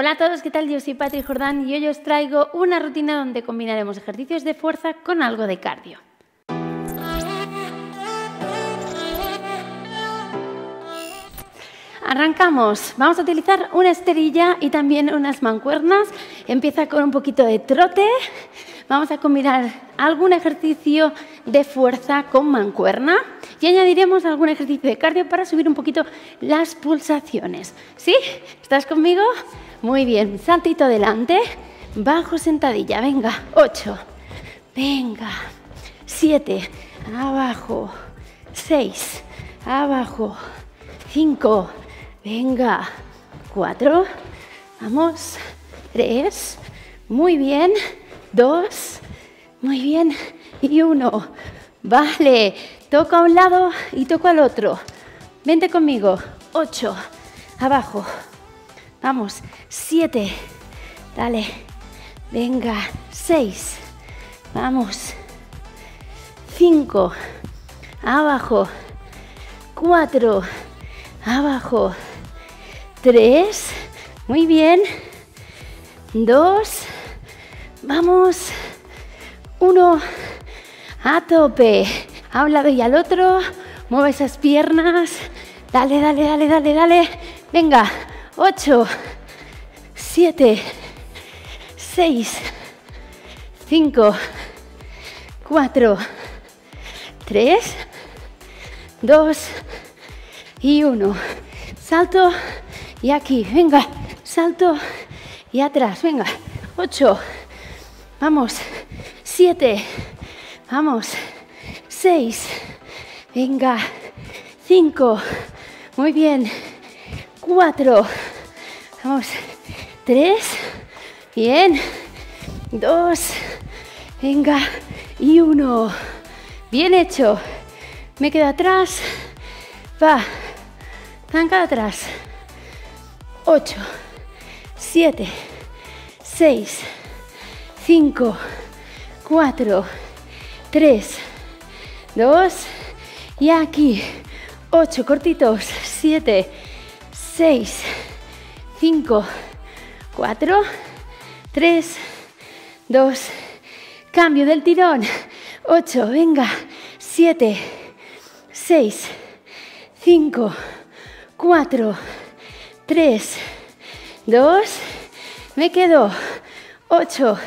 Hola a todos, ¿qué tal? Yo soy Patrick Jordán y hoy os traigo una rutina donde combinaremos ejercicios de fuerza con algo de cardio. Arrancamos. Vamos a utilizar una esterilla y también unas mancuernas. Empieza con un poquito de trote. Vamos a combinar algún ejercicio de fuerza con mancuerna y añadiremos algún ejercicio de cardio para subir un poquito las pulsaciones. ¿Sí? ¿Estás conmigo? Muy bien. Saltito adelante. Bajo sentadilla. Venga. 8. Venga. 7. Abajo. 6. Abajo. 5. Venga. 4. Vamos. 3. Muy bien. 2. Muy bien. Y 1. Vale. Toco a un lado y toco al otro. Vente conmigo. 8. Abajo. Vamos. 7. Dale. Venga. 6. Vamos. 5. Abajo. 4. Abajo. 3. Muy bien. 2. Vamos. 1. A tope. A un lado y al otro. Mueve esas piernas. Dale, dale, dale, dale, dale. Venga. 8. 7. 6. 5. 4. 3. 2. Y 1. Salto y aquí. Venga. Salto y atrás. Venga. 8. Vamos. 7. Vamos. 6. Venga. 5. Muy bien. 4. Vamos. 3. Bien. 2. Venga. Y 1. Bien hecho. Me quedo atrás. Va. Zanca atrás. 8. 7. 6. 5. 4. 3. 2. Y aquí. 8 cortitos. 7. 6. 5. 4. 3. 2. Cambio del tirón. 8. Venga. 7. 6. 5. 4. 3. 2. Me quedo. 8.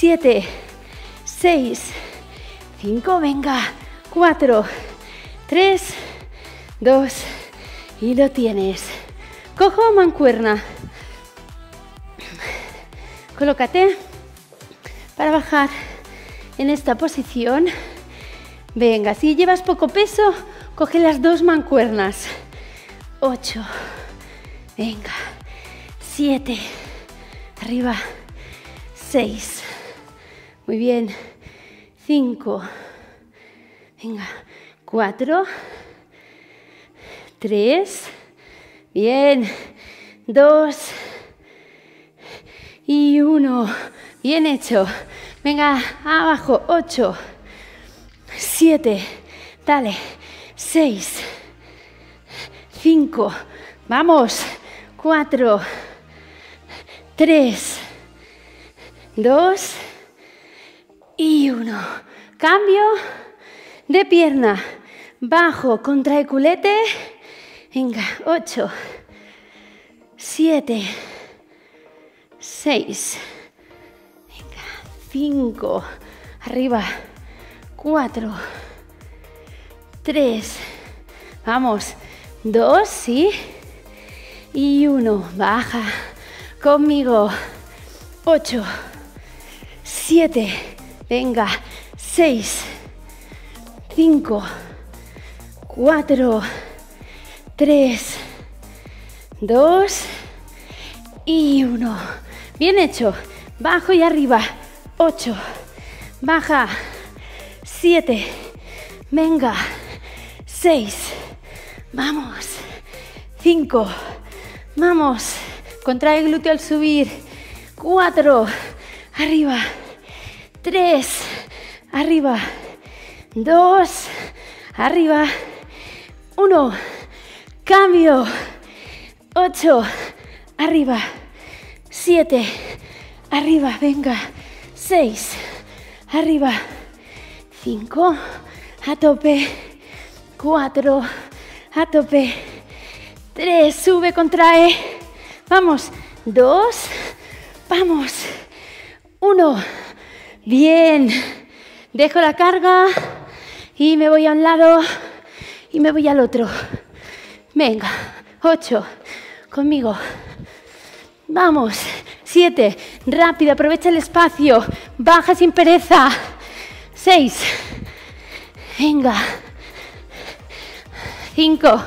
7. 6. 5. Venga. 4. 3. 2. Y lo tienes. Cojo mancuerna. Colócate para bajar en esta posición. Venga, si llevas poco peso, coge las dos mancuernas. 8. Venga. 7. Arriba. 6. Muy bien. 5. Venga. 4. 3. Bien. 2. Y 1. Bien hecho. Venga, abajo. 8. 7. Dale. 6. 5. Vamos. 4. 3. 2. Y 1. Cambio de pierna. Bajo, contrae culete. Venga, 8. 7. 6. Venga, 5. Arriba. 4. 3. Vamos. 2, sí. Y 1. Baja. Conmigo. 8. 7. Venga. 6. 5. 4. 3. 2. Y 1. Bien hecho. Bajo y arriba. 8. Baja. 7. Venga. 6. Vamos. 5. Vamos. Contrae el glúteo al subir. 4. Arriba. 3. Arriba. 2. Arriba. 1. Cambio. 8. Arriba. siete, arriba, venga, seis, arriba, cinco, a tope, cuatro, a tope, tres, sube, contrae, vamos, dos, vamos, uno, bien, dejo la carga y me voy a un lado y me voy al otro, venga, ocho, conmigo, vamos, siete, rápido, aprovecha el espacio, baja sin pereza, seis, venga, cinco,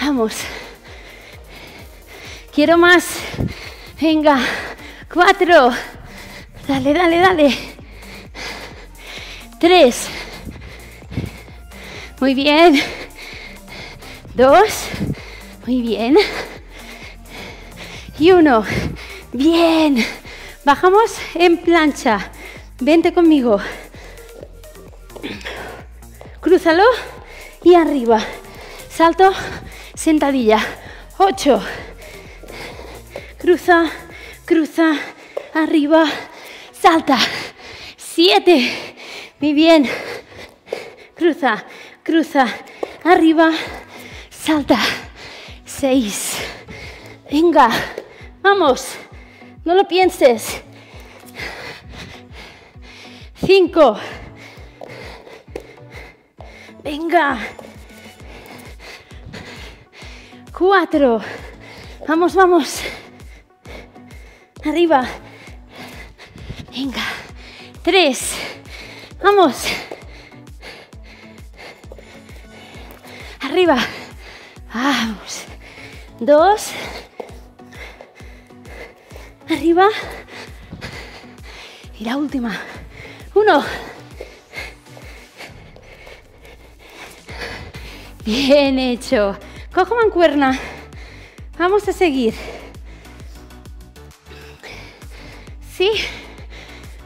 vamos, quiero más, venga, cuatro, dale, dale, dale, tres, muy bien, dos, muy bien, y uno. Bien. Bajamos en plancha. Vente conmigo. Crúzalo y arriba. Salto, sentadilla. Ocho. Cruza, cruza, arriba, salta. Siete. Muy bien. Cruza, cruza, arriba, salta. Seis. Venga. Vamos, no lo pienses. Cinco. Venga. Cuatro. Vamos, vamos. Arriba. Venga. Tres. Vamos. Arriba. Vamos. Dos. Arriba. Y la última. Uno. Bien hecho. Cojo mancuerna. Vamos a seguir.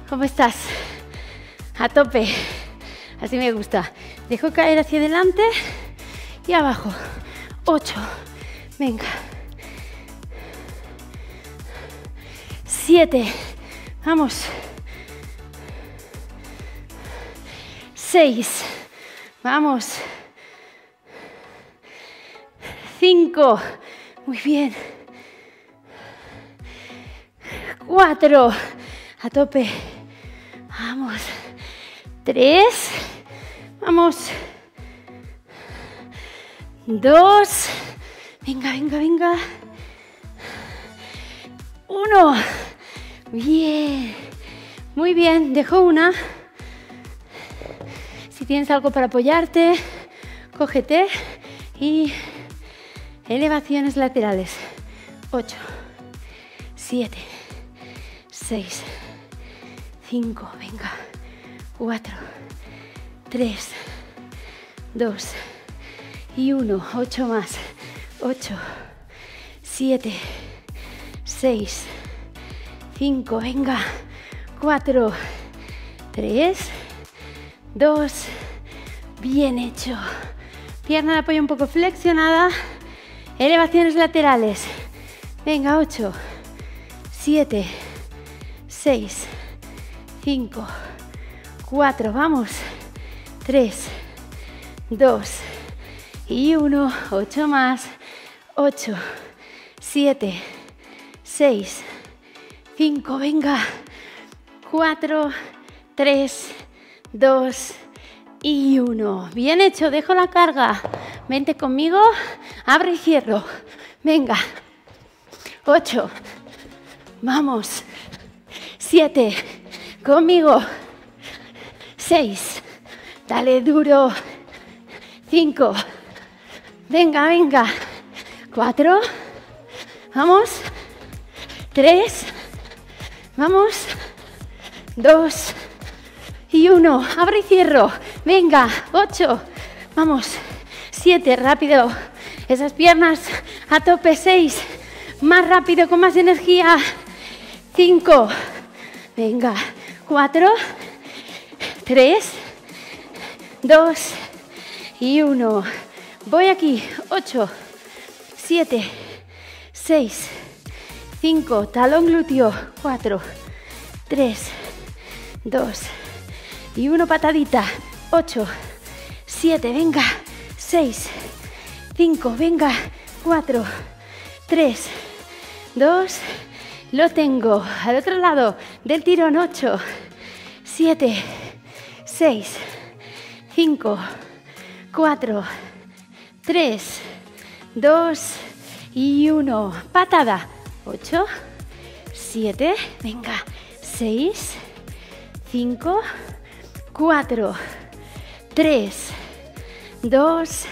¿Cómo estás? A tope. Así me gusta. Dejo caer hacia adelante y abajo. Ocho. Venga. Siete. Vamos. Seis. Vamos. Cinco. Muy bien. Cuatro. A tope. Vamos. Tres. Vamos. Dos. Venga, venga, venga. Uno. Bien. Muy bien. Dejo una. Si tienes algo para apoyarte, cógete y elevaciones laterales. 8, 7, 6, 5, venga, 4, 3, 2 y 1, 8 más, 8, 7, 6, 5, venga, 4, 3, 2, bien hecho. Pierna de apoyo un poco flexionada, elevaciones laterales. Venga, 8, 7, 6, 5, 4, vamos, 3, 2 y 1, 8 más, 8, 7, 6, 5, venga, 4, 3, 2 y 1. Bien hecho, dejo la carga. Vente conmigo, abro y cierro. Venga, 8, vamos, 7, conmigo, 6, dale duro, 5, venga, venga, 4, vamos, 3, vamos, 2 y 1, abro y cierro, venga, 8, vamos, 7, rápido, esas piernas a tope, 6, más rápido, con más energía, 5, venga, 4, 3, 2 y 1, voy aquí, 8, 7, 6, 5, talón glúteo, 4, 3, 2 y 1, patadita, 8, 7, venga, 6, 5, venga, 4, 3, 2, lo tengo, al otro lado del tirón, 8, 7, 6, 5, 4, 3, 2 y 1. Patada. 8, 7, venga, 6, 5, 4, 3, 2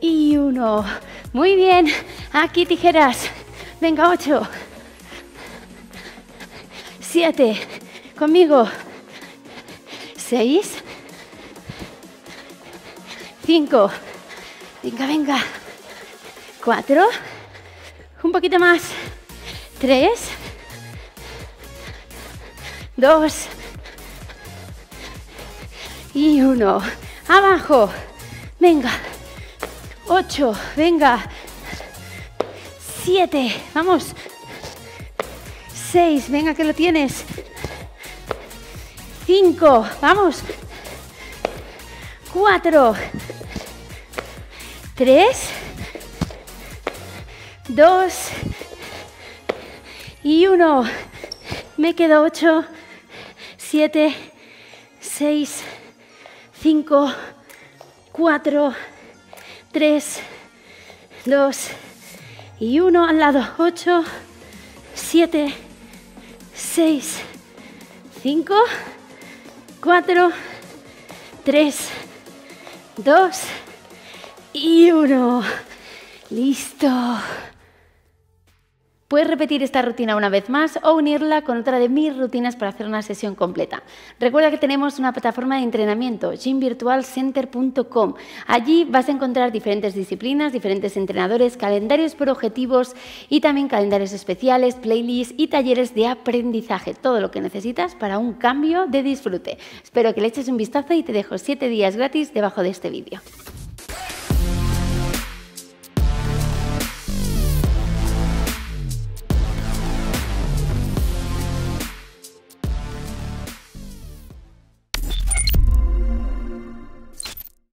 y 1. Muy bien, aquí tijeras. Venga, 8, 7, conmigo, 6, 5, venga, venga, 4, un poquito más, 3, 2 y 1. Abajo, venga, 8, venga, 7, vamos, 6, venga que lo tienes, 5, vamos, 4, 3, 2 y 1. Me quedo 8, 7, 6, 5, 4, 3, 2 y 1 al lado. 8, 7, 6, 5, 4, 3, 2 y 1. Listo. Puedes repetir esta rutina una vez más o unirla con otra de mis rutinas para hacer una sesión completa. Recuerda que tenemos una plataforma de entrenamiento, gymvirtualcenter.com. Allí vas a encontrar diferentes disciplinas, diferentes entrenadores, calendarios por objetivos y también calendarios especiales, playlists y talleres de aprendizaje. Todo lo que necesitas para un cambio de disfrute. Espero que le eches un vistazo y te dejo 7 días gratis debajo de este vídeo.